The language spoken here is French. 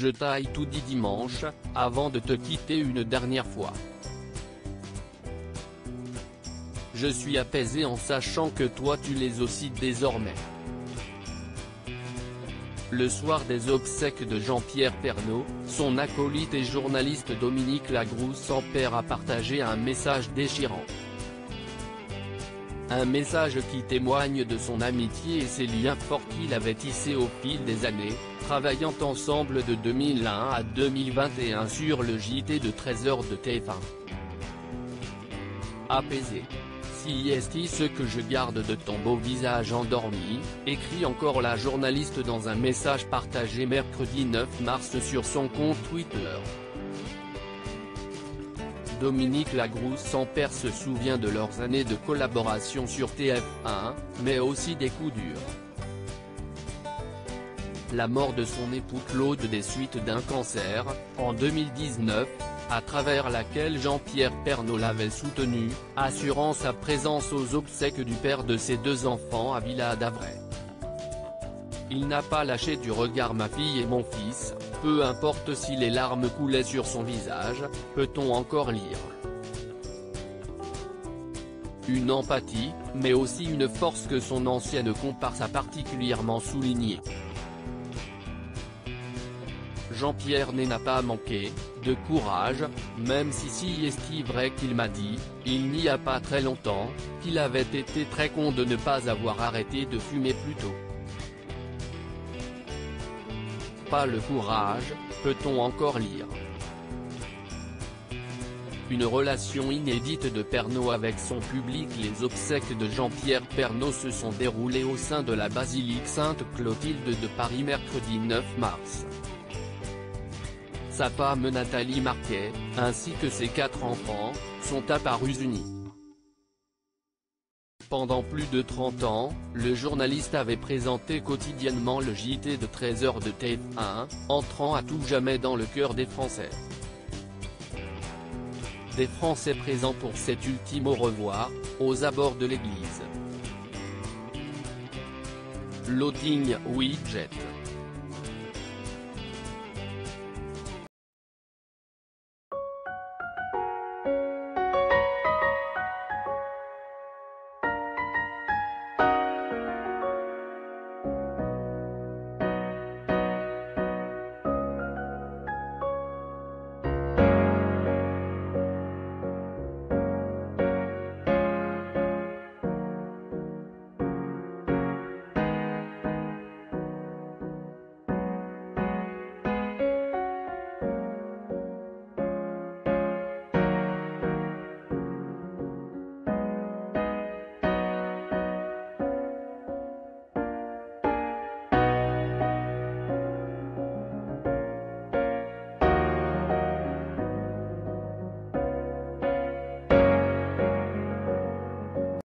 Je taille tout dit dimanche, avant de te quitter une dernière fois. Je suis apaisé en sachant que toi tu l'es aussi désormais. Le soir des obsèques de Jean-Pierre Pernaut, son acolyte et journaliste Dominique Lagrousse sans père a partagé un message déchirant. Un message qui témoigne de son amitié et ses liens forts qu'il avait tissés au fil des années, travaillant ensemble de 2001 à 2021 sur le JT de 13h de TF1. Apaisé. Si est ce que je garde de ton beau visage endormi, écrit encore la journaliste dans un message partagé mercredi 9 mars sur son compte Twitter. Dominique Lagrousse sans père se souvient de leurs années de collaboration sur TF1, mais aussi des coups durs. La mort de son époux Claude des suites d'un cancer, en 2019, à travers laquelle Jean-Pierre Pernaut l'avait soutenu, assurant sa présence aux obsèques du père de ses deux enfants à Villa d'Avray. Il n'a pas lâché du regard ma fille et mon fils, peu importe si les larmes coulaient sur son visage, peut-on encore lire. Une empathie, mais aussi une force que son ancienne comparse a particulièrement soulignée. Jean-Pierre n'a pas manqué, de courage, même si si est vrai qu'il m'a dit, il n'y a pas très longtemps, qu'il avait été très con de ne pas avoir arrêté de fumer plus tôt. Pas le courage, peut-on encore lire? Une relation inédite de Pernaud avec son public Les obsèques de Jean-Pierre Pernaud se sont déroulées au sein de la basilique Sainte-Clotilde de Paris mercredi 9 mars. Sa femme Nathalie Marquet, ainsi que ses quatre enfants, sont apparus unis. Pendant plus de 30 ans, le journaliste avait présenté quotidiennement le JT de 13h de TF1, entrant à tout jamais dans le cœur des Français. Des Français présents pour cet ultime au revoir, aux abords de l'église. Loading Widget